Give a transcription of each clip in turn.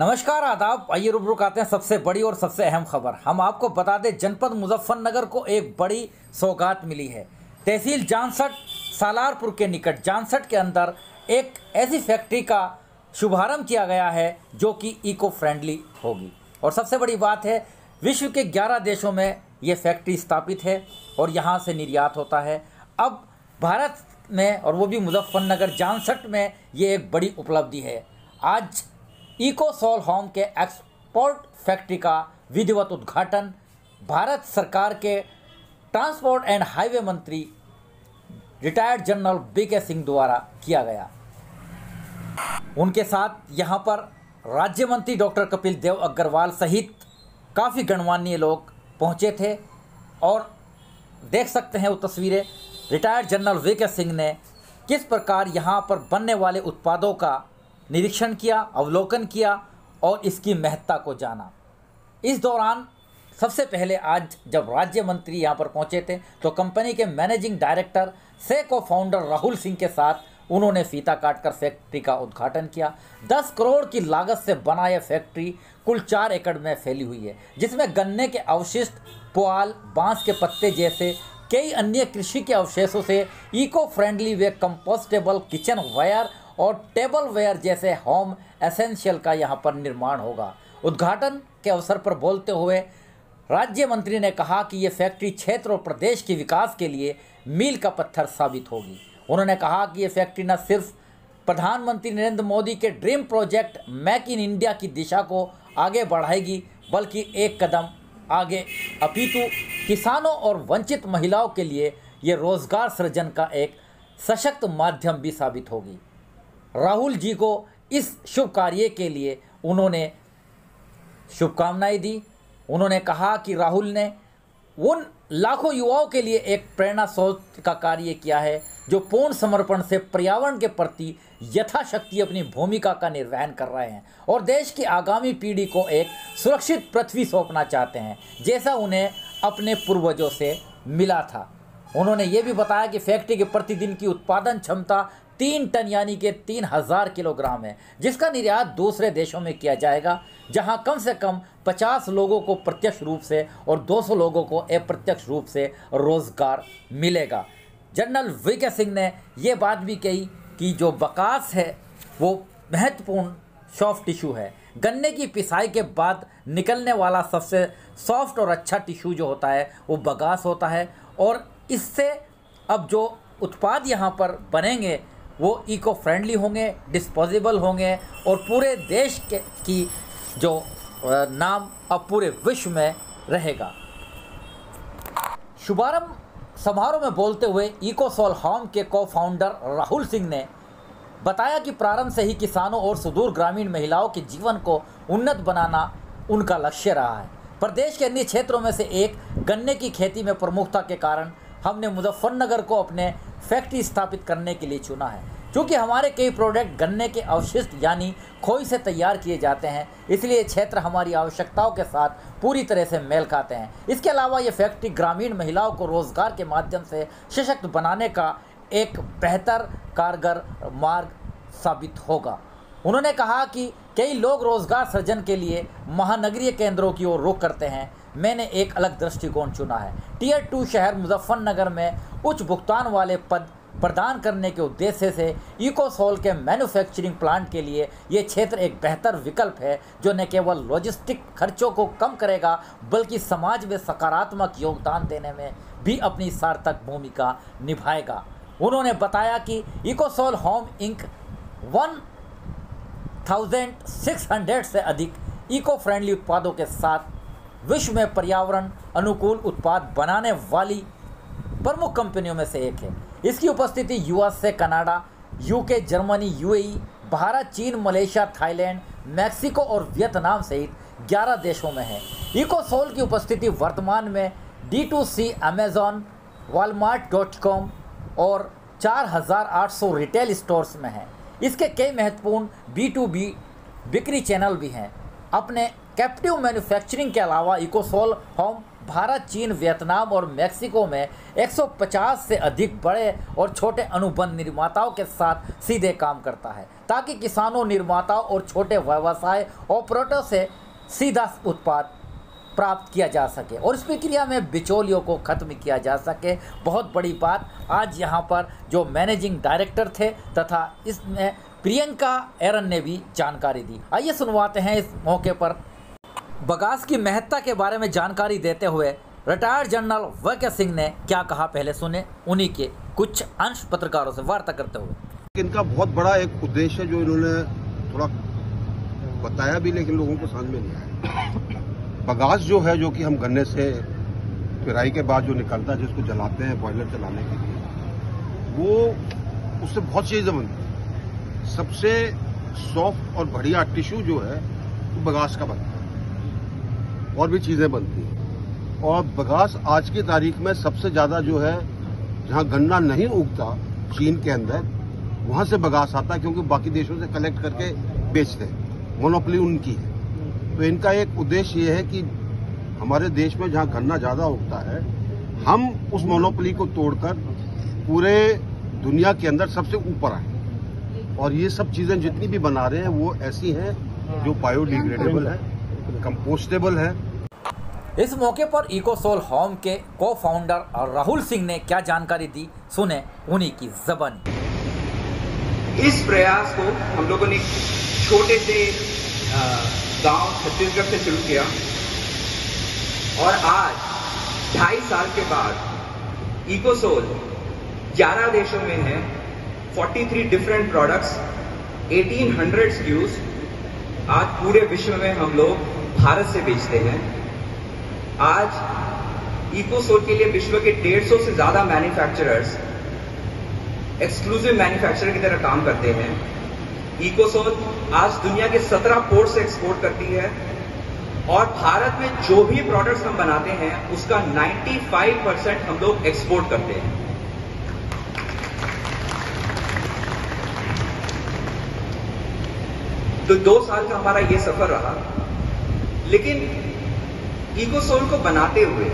नमस्कार, आदाब। आइए रूबरू आते हैं सबसे बड़ी और सबसे अहम खबर। हम आपको बता दें, जनपद मुजफ्फरनगर को एक बड़ी सौगात मिली है। तहसील जानसठ सालारपुर के निकट। जानसठ के अंदर एक ऐसी फैक्ट्री का शुभारंभ किया गया है, जो कि इको फ्रेंडली होगी। और सबसे बड़ी बात है, विश्व के 11 देशों में ये फैक्ट्री स्थापित है और यहाँ से निर्यात होता है। अब भारत में, और वो भी मुजफ्फरनगर जानसठ में, ये एक बड़ी उपलब्धि है। आज इकोसोल होम के एक्सपोर्ट फैक्ट्री का विधिवत उद्घाटन भारत सरकार के ट्रांसपोर्ट एंड हाईवे मंत्री retired general B K Singh द्वारा किया गया। उनके साथ यहाँ पर राज्य मंत्री डॉक्टर कपिल देव अग्रवाल सहित काफ़ी गणमान्य लोग पहुँचे थे और देख सकते हैं वो तस्वीरें, रिटायर्ड जनरल वी के सिंह ने किस प्रकार यहाँ पर बनने वाले उत्पादों का निरीक्षण किया, अवलोकन किया और इसकी महत्ता को जाना। इस दौरान सबसे पहले आज जब राज्य मंत्री यहाँ पर पहुँचे थे तो कंपनी के मैनेजिंग डायरेक्टर से को फाउंडर राहुल सिंह के साथ उन्होंने फीता काटकर फैक्ट्री का उद्घाटन किया। 10 करोड़ की लागत से बना यह फैक्ट्री कुल चार एकड़ में फैली हुई है, जिसमें गन्ने के अवशिष्ट, पुआल, बाँस के पत्ते जैसे कई अन्य कृषि के अवशेषों से इको फ्रेंडली वे कंपोस्टेबल किचन वेयर और टेबल वेयर जैसे होम एसेंशियल का यहाँ पर निर्माण होगा। उद्घाटन के अवसर पर बोलते हुए राज्य मंत्री ने कहा कि ये फैक्ट्री क्षेत्र और प्रदेश के विकास के लिए मील का पत्थर साबित होगी। उन्होंने कहा कि ये फैक्ट्री न सिर्फ़ प्रधानमंत्री नरेंद्र मोदी के dream project make in India की दिशा को आगे बढ़ाएगी, बल्कि एक कदम आगे। अपितु किसानों और वंचित महिलाओं के लिए ये रोज़गार सृजन का एक सशक्त माध्यम भी साबित होगी। राहुल जी को इस शुभ कार्य के लिए उन्होंने शुभकामनाएँ दी। उन्होंने कहा कि राहुल ने उन लाखों युवाओं के लिए एक प्रेरणा स्रोत का कार्य किया है, जो पूर्ण समर्पण से पर्यावरण के प्रति यथाशक्ति अपनी भूमिका का निर्वहन कर रहे हैं और देश की आगामी पीढ़ी को एक सुरक्षित पृथ्वी सौंपना चाहते हैं, जैसा उन्हें अपने पूर्वजों से मिला था। उन्होंने ये भी बताया कि फैक्ट्री के प्रतिदिन की उत्पादन क्षमता तीन टन यानी कि तीन हज़ार किलोग्राम है, जिसका निर्यात दूसरे देशों में किया जाएगा, जहाँ कम से कम पचास लोगों को प्रत्यक्ष रूप से और 200 लोगों को अप्रत्यक्ष रूप से रोज़गार मिलेगा। जनरल वी के सिंह ने ये बात भी कही कि जो बकास है, वो महत्वपूर्ण सॉफ्ट टिश्यू है। गन्ने की पिसाई के बाद निकलने वाला सबसे सॉफ्ट और अच्छा टिश्यू जो होता है, वो बगास होता है और इससे अब जो उत्पाद यहाँ पर बनेंगे वो इको फ्रेंडली होंगे डिस्पोजेबल होंगे और पूरे देश के, की जो नाम अब पूरे विश्व में रहेगा। शुभारंभ समारोह में बोलते हुए इकोसोल होम के को फाउंडर राहुल सिंह ने बताया कि प्रारंभ से ही किसानों और सुदूर ग्रामीण महिलाओं के जीवन को उन्नत बनाना उनका लक्ष्य रहा है। प्रदेश के अन्य क्षेत्रों में से एक, गन्ने की खेती में प्रमुखता के कारण हमने मुजफ्फरनगर को अपने फैक्ट्री स्थापित करने के लिए चुना है क्योंकि हमारे कई प्रोडक्ट गन्ने के अवशिष्ट यानी खोई से तैयार किए जाते हैं। इसलिए क्षेत्र हमारी आवश्यकताओं के साथ पूरी तरह से मेल खाते हैं। इसके अलावा ये फैक्ट्री ग्रामीण महिलाओं को रोज़गार के माध्यम से सशक्त बनाने का एक बेहतर कारगर मार्ग साबित होगा। उन्होंने कहा कि कई लोग रोज़गार सृजन के लिए महानगरीय केंद्रों की ओर रुख करते हैं। मैंने एक अलग दृष्टिकोण चुना है। टीयर टू शहर मुजफ्फरनगर में उच्च भुगतान वाले पद प्रदान करने के उद्देश्य से इकोसोल के मैन्युफैक्चरिंग प्लांट के लिए ये क्षेत्र एक बेहतर विकल्प है, जो न केवल लॉजिस्टिक खर्चों को कम करेगा, बल्कि समाज में सकारात्मक योगदान देने में भी अपनी सार्थक भूमिका निभाएगा। उन्होंने बताया कि Ecosoul Home Inc one thousand six hundred से अधिक इको फ्रेंडली उत्पादों के साथ विश्व में पर्यावरण अनुकूल उत्पाद बनाने वाली प्रमुख कंपनियों में से एक है। इसकी उपस्थिति यूएस से Canada UK Germany UAE Bharat चीन मलेशिया थाईलैंड मैक्सिको और वियतनाम सहित 11 देशों में है। इकोसोल की उपस्थिति वर्तमान में D to C Amazon Walmart dot com और 4,800 रिटेल स्टोर्स में है। इसके कई महत्वपूर्ण बी टू बी बिक्री चैनल भी हैं। अपने कैप्टिव मैन्युफैक्चरिंग के अलावा इकोसोल होम भारत, चीन, वियतनाम और मैक्सिको में 150 से अधिक बड़े और छोटे अनुबंध निर्माताओं के साथ सीधे काम करता है, ताकि किसानों, निर्माताओं और छोटे व्यवसाय ऑपरेटर से सीधा उत्पाद प्राप्त किया जा सके और इस प्रक्रिया में बिचौलियों को ख़त्म किया जा सके। बहुत बड़ी बात, आज यहाँ पर जो मैनेजिंग डायरेक्टर थे तथा इसमें प्रियंका एरन ने भी जानकारी दी। आइए सुनवाते हैं इस मौके पर। बगास की महत्ता के बारे में जानकारी देते हुए रिटायर्ड जनरल वके सिंह ने क्या कहा, पहले सुने उन्हीं के कुछ अंश पत्रकारों से वार्ता करते हुए। इनका बहुत बड़ा एक उद्देश्य जो इन्होंने थोड़ा बताया भी, लेकिन लोगों को समझ में नहीं आया। बगास जो है, जो कि हम गन्ने से पिराई के बाद जो निकलता है, जिसको जलाते हैं बॉयलर चलाने के लिए, वो उससे बहुत चीज़ें बनती हैं। सबसे सॉफ्ट और बढ़िया टिश्यू जो है, वो बगास का बनता है। और भी चीज़ें बनती हैं। और बगास आज की तारीख में सबसे ज़्यादा जो है, जहाँ गन्ना नहीं उगता, चीन के अंदर, वहाँ से बगास आता है, क्योंकि बाकी देशों से कलेक्ट करके बेचते हैं। मोनोपली उनकी है। तो इनका एक उद्देश्य ये है कि हमारे देश में जहाँ गन्ना ज़्यादा उगता है हम उस मोनोपली को तोड़कर पूरे दुनिया के अंदर सबसे ऊपर आए। और ये सब चीज़ें जितनी भी बना रहे हैं वो ऐसी हैं जो बायोडिग्रेडेबल है कंपोस्टेबल है। इस मौके पर इकोसोल होम के को फाउंडर राहुल सिंह ने क्या जानकारी दी सुने उन्हीं की जबान। इस प्रयास को हम लोगों ने छोटे से गाँव छत्तीसगढ़ से शुरू किया। और आज, ढाई साल के बाद इकोसोल 11 देशों में है 43 डिफरेंट प्रोडक्ट्स 1800 स्क्यूज आज पूरे विश्व में हम लोग भारत से बेचते हैं। आज इकोसोल के लिए विश्व के 150 से ज़्यादा मैन्युफैक्चरर्स एक्सक्लूसिव मैन्युफैक्चरर की तरह काम करते हैं। इकोसोल आज दुनिया के 17 पोर्ट से एक्सपोर्ट करती है और भारत में जो भी प्रोडक्ट्स हम बनाते हैं, उसका 95 परसेंट हम लोग एक्सपोर्ट करते हैं। तो दो साल का हमारा ये सफ़र रहा। लेकिन इकोसोल को बनाते हुए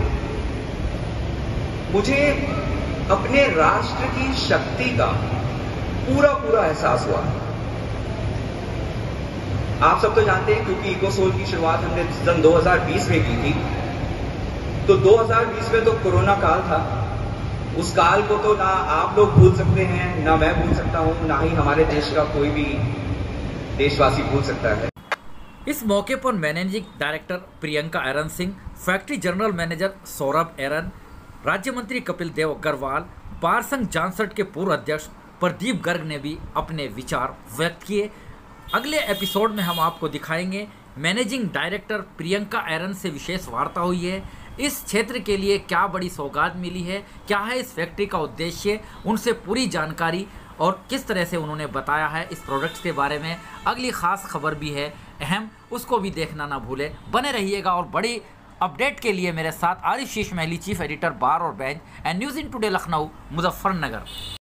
मुझे अपने राष्ट्र की शक्ति का पूरा पूरा एहसास हुआ। आप सब तो जानते हैं, क्योंकि इकोसोल की शुरुआत हमने सन 2020 में की थी। तो 2020 में तो कोरोना काल था। उस काल को तो ना आप लोग भूल सकते हैं, ना मैं भूल सकता हूँ, ना ही हमारे देश का कोई भी देशवासी भूल सकता है। इस मौके पर managing director Priyanka Aeran Singh, factory general manager Saurabh Aeran राज्य मंत्री कपिल देव अग्रवाल बार संघ जानसठ के पूर्व अध्यक्ष प्रदीप गर्ग ने भी अपने विचार व्यक्त किए। अगले एपिसोड में हम आपको दिखाएँगे मैनेजिंग डायरेक्टर प्रियंका एरन से विशेष वार्ता हुई है। इस क्षेत्र के लिए क्या बड़ी सौगात मिली है, क्या है इस फैक्ट्री का उद्देश्य, उनसे पूरी जानकारी और किस तरह से उन्होंने बताया है इस प्रोडक्ट के बारे में अगली ख़ास खबर भी है। अहम, उसको भी देखना ना भूलें। बने रहिएगा और बड़ी अपडेट के लिए मेरे साथ आरिफ शीश महली, चीफ एडिटर बार और bench, and news in today Lucknow, Muzaffarnagar.